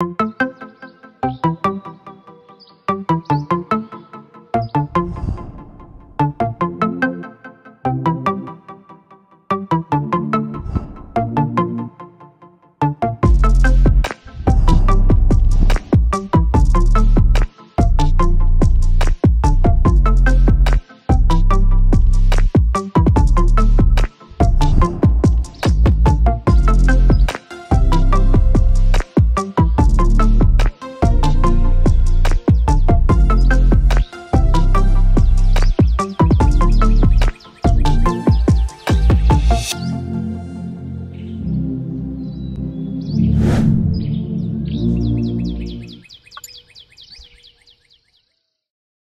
you